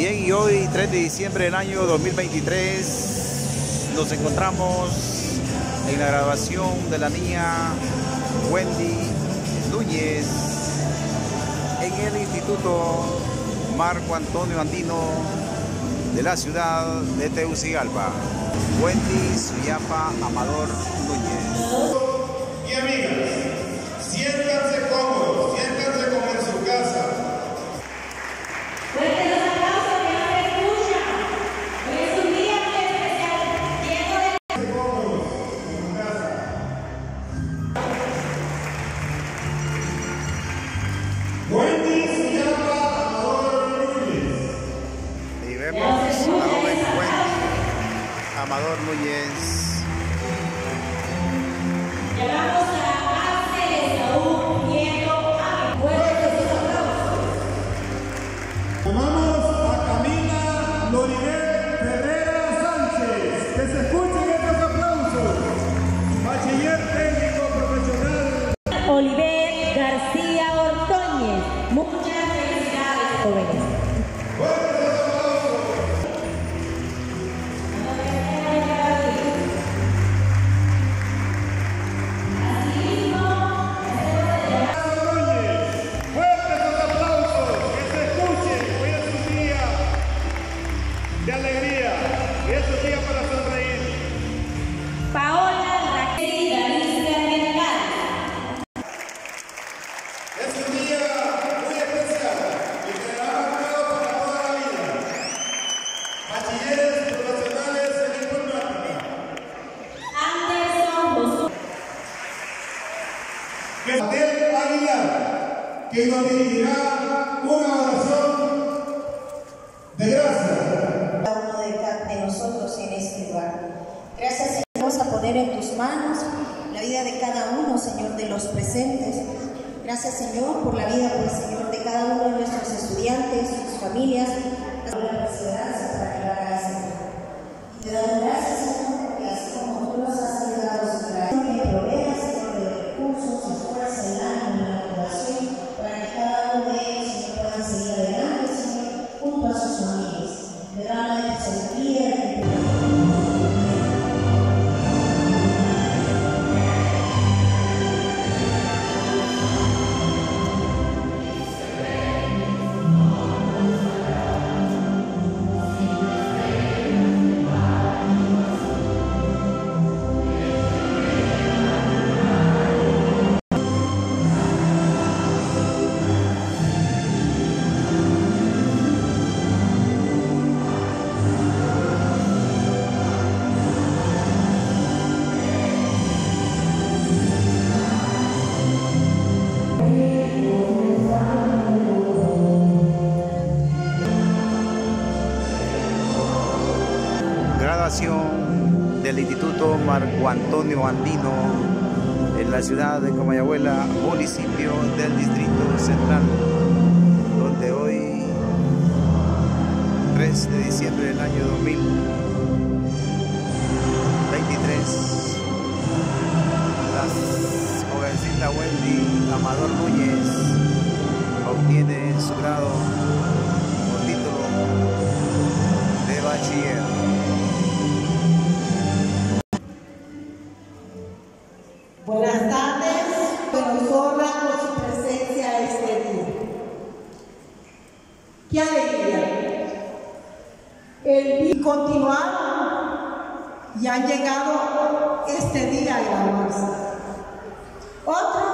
Bien, y hoy 3 de diciembre del año 2023 nos encontramos en la graduación de la niña Wendy Núñez en el Instituto Marco Antonio Andino de la ciudad de Tegucigalpa. Wendy Suyapa Amador Núñez. Amador Núñez. llamamos a Arce Saúl Nieto. Llamamos a Camila Loribel Ferrera Sánchez. Que se escuchen estos aplausos. Bachiller técnico profesional. Oliver García Ortoñez. Muchas felicidades, jóvenes. Que nos dirigirá una oración de gracia. cada uno de, de nosotros en este lugar. Gracias, Señor, vamos a poner en tus manos la vida de cada uno, Señor, de los presentes. Gracias, Señor, por la vida, pues, Señor, de cada uno de nuestros estudiantes, sus familias, Del Instituto Marco Antonio Andino en la ciudad de Comayagüela, municipio del Distrito Central, donde hoy, 3 de diciembre del año 2023, la jovencita Wendy Amador Núñez obtiene su grado ¡Qué alegría! El continuaron y han llegado este día a graduarse. Otro